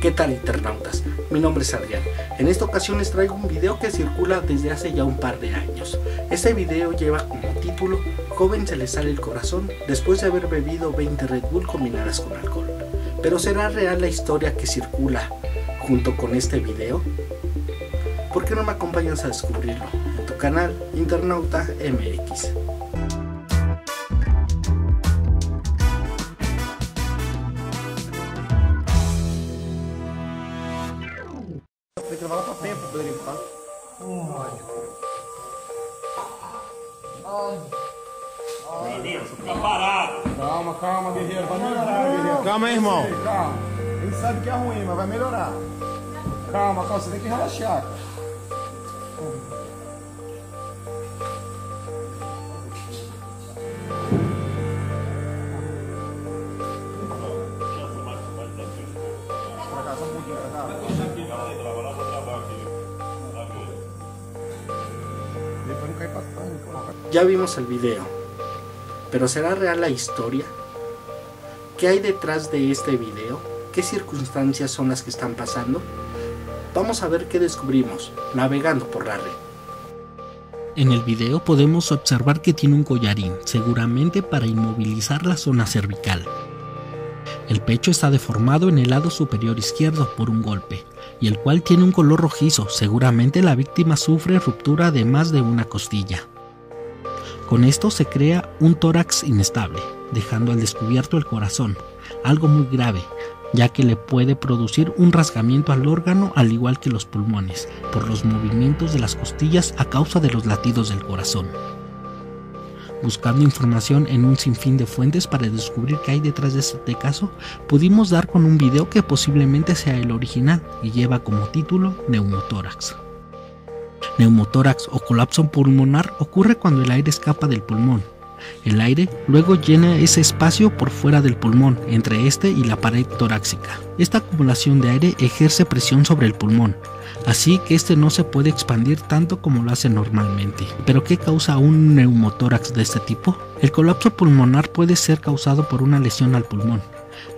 ¿Qué tal internautas? Mi nombre es Adrián. En esta ocasión les traigo un video que circula desde hace ya un par de años. Este video lleva como título Joven se le sale el corazón después de haber bebido 20 Red Bull combinadas con alcohol. Pero ¿será real la historia que circula junto con este video? ¿Por qué no me acompañas a descubrirlo en tu canal Internauta MX? Fica parado. Calma, calma, guerreiro. Vai melhorar, guerreiro. Calma aí, irmão. Calma. Gente sabe que é ruim, mas vai melhorar. Calma, calma. Você tem que relaxar, cara. Ya vimos el video, pero ¿será real la historia? ¿Qué hay detrás de este video? ¿Qué circunstancias son las que están pasando? Vamos a ver qué descubrimos navegando por la red. En el video podemos observar que tiene un collarín, seguramente para inmovilizar la zona cervical. El pecho está deformado en el lado superior izquierdo por un golpe, y el cual tiene un color rojizo, seguramente la víctima sufre ruptura de más de una costilla. Con esto se crea un tórax inestable, dejando al descubierto el corazón, algo muy grave, ya que le puede producir un rasgamiento al órgano al igual que los pulmones, por los movimientos de las costillas a causa de los latidos del corazón. Buscando información en un sinfín de fuentes para descubrir qué hay detrás de este caso, pudimos dar con un video que posiblemente sea el original y lleva como título Neumotórax. Neumotórax o colapso pulmonar ocurre cuando el aire escapa del pulmón. El aire luego llena ese espacio por fuera del pulmón, entre este y la pared torácica. Esta acumulación de aire ejerce presión sobre el pulmón, así que este no se puede expandir tanto como lo hace normalmente. ¿Pero qué causa un neumotórax de este tipo? El colapso pulmonar puede ser causado por una lesión al pulmón.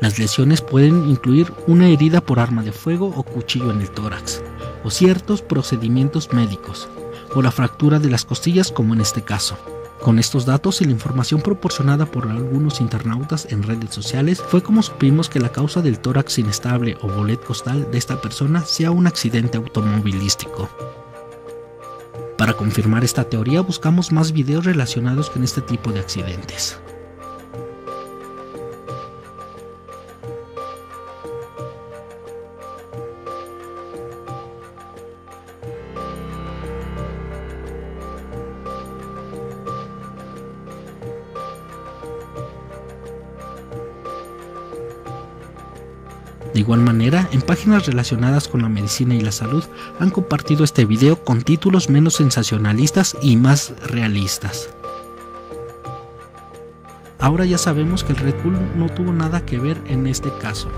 Las lesiones pueden incluir una herida por arma de fuego o cuchillo en el tórax, o ciertos procedimientos médicos, o la fractura de las costillas como en este caso. Con estos datos y la información proporcionada por algunos internautas en redes sociales fue como supimos que la causa del tórax inestable o bolet costal de esta persona sea un accidente automovilístico. Para confirmar esta teoría buscamos más videos relacionados con este tipo de accidentes. De igual manera, en páginas relacionadas con la medicina y la salud han compartido este video con títulos menos sensacionalistas y más realistas. Ahora ya sabemos que el Red Bull no tuvo nada que ver en este caso.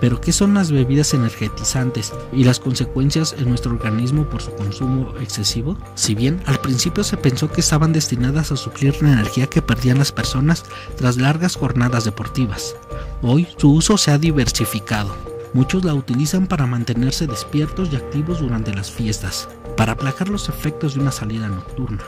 Pero ¿qué son las bebidas energetizantes y las consecuencias en nuestro organismo por su consumo excesivo? Si bien al principio se pensó que estaban destinadas a suplir la energía que perdían las personas tras largas jornadas deportivas, hoy su uso se ha diversificado. Muchos la utilizan para mantenerse despiertos y activos durante las fiestas, para aplacar los efectos de una salida nocturna,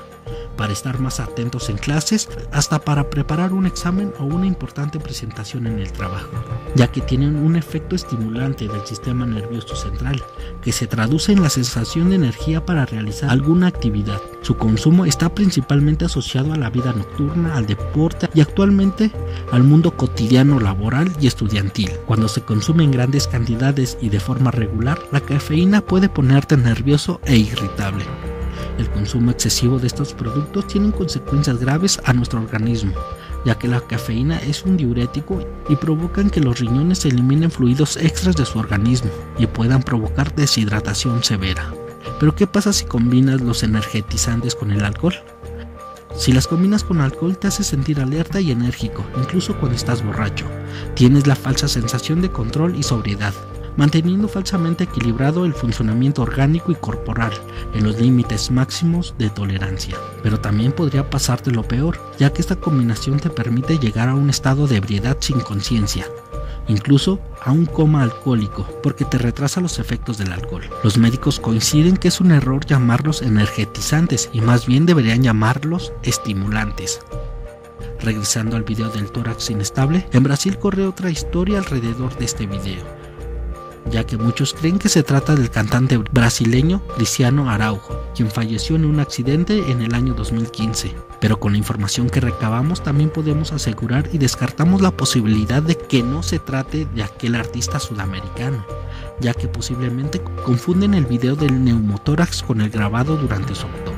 para estar más atentos en clases, hasta para preparar un examen o una importante presentación en el trabajo, ya que tienen un efecto estimulante del sistema nervioso central, que se traduce en la sensación de energía para realizar alguna actividad. Su consumo está principalmente asociado a la vida nocturna, al deporte y actualmente al mundo cotidiano laboral y estudiantil. Cuando se consume en grandes cantidades y de forma regular, la cafeína puede ponerte nervioso e irritable. El consumo excesivo de estos productos tiene consecuencias graves a nuestro organismo, ya que la cafeína es un diurético y provocan que los riñones eliminen fluidos extras de su organismo y puedan provocar deshidratación severa. Pero ¿qué pasa si combinas los energetizantes con el alcohol? Si las combinas con alcohol te hace sentir alerta y enérgico, incluso cuando estás borracho. Tienes la falsa sensación de control y sobriedad, manteniendo falsamente equilibrado el funcionamiento orgánico y corporal en los límites máximos de tolerancia. Pero también podría pasarte lo peor, ya que esta combinación te permite llegar a un estado de ebriedad sin conciencia, incluso a un coma alcohólico, porque te retrasa los efectos del alcohol. Los médicos coinciden que es un error llamarlos energetizantes y más bien deberían llamarlos estimulantes. Regresando al video del tórax inestable, en Brasil corre otra historia alrededor de este video ya que muchos creen que se trata del cantante brasileño Cristiano Araujo, quien falleció en un accidente en el año 2015. Pero con la información que recabamos también podemos asegurar y descartamos la posibilidad de que no se trate de aquel artista sudamericano, ya que posiblemente confunden el video del neumotórax con el grabado durante su autopsia.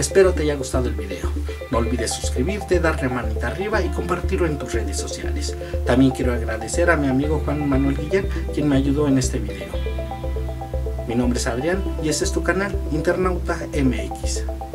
Espero te haya gustado el video. No olvides suscribirte, darle manita arriba y compartirlo en tus redes sociales. También quiero agradecer a mi amigo Juan Manuel Guillén, quien me ayudó en este video. Mi nombre es Adrián y este es tu canal Internauta MX.